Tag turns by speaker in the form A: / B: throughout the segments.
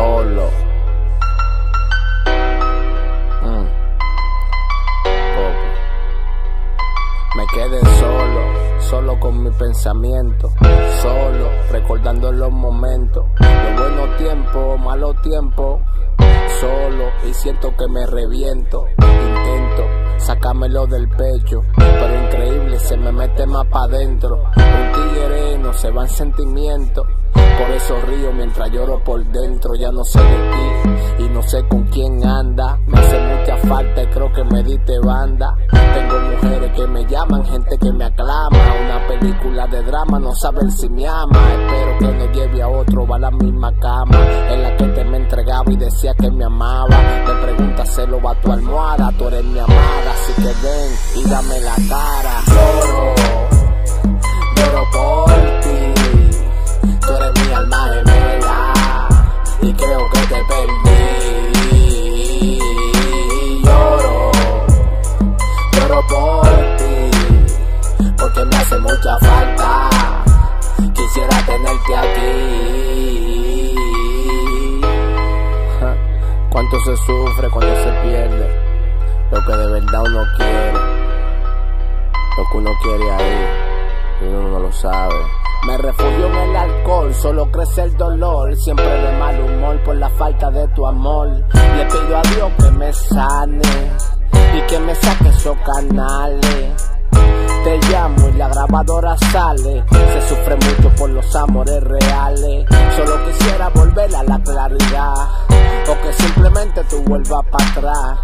A: solo. Mm. Me quedé solo, solo con mi pensamiento, solo recordando los momentos, los buenos tiempos, malos tiempos, solo y siento que me reviento, intento sacármelo del pecho, pero increíble se me mete más pa' adentro, un tigre no se va en sentimiento. Por eso río mientras lloro por dentro, ya no sé de ti y no sé con quién anda. Me hace mucha falta y creo que me diste banda. Tengo mujeres que me llaman, gente que me aclama. Una película de drama, no saben si me ama. Espero que no lleve a otro, va a la misma cama. En la que te me entregaba y decía que me amaba. Me pregunta, se lo va tu almohada, tú eres mi amada. Así que ven y dame la cara. Y creo que te perdí. Lloro, lloro por ti, porque me hace mucha falta. Quisiera tenerte aquí. Cuánto se sufre cuando se pierde lo que de verdad uno quiere, lo que uno quiere ahí y uno no lo sabe. Me refugio en el alcohol, solo crece el dolor. Siempre de mal humor por la falta de tu amor. Le pido a Dios que me sane y que me saque esos canales. Te llamo y la grabadora sale. Se sufre mucho por los amores reales. Solo quisiera volver a la claridad. O que simplemente tú vuelvas para atrás.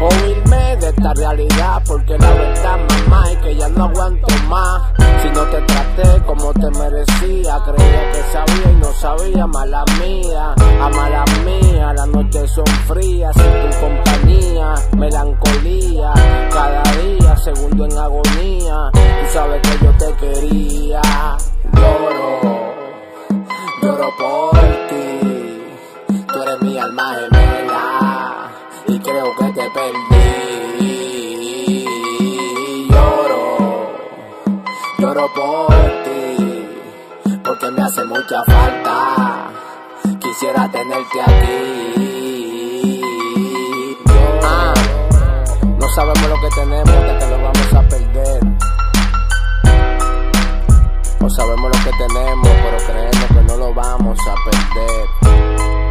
A: O irme de esta realidad. Porque la verdad, mamá, es que ya no aguanto sabía. Mala mía, a mala mía. Las noches son frías sin tu compañía. Melancolía, cada día, segundo en agonía. Tú sabes que yo te quería. Lloro, lloro por ti. Tú eres mi alma gemela y creo que te perdí. Lloro, lloro por ti me hace mucha falta. Quisiera tenerte aquí. Ah, no sabemos lo que tenemos hasta que lo vamos a perder. No sabemos lo que tenemos, pero creemos que no lo vamos a perder.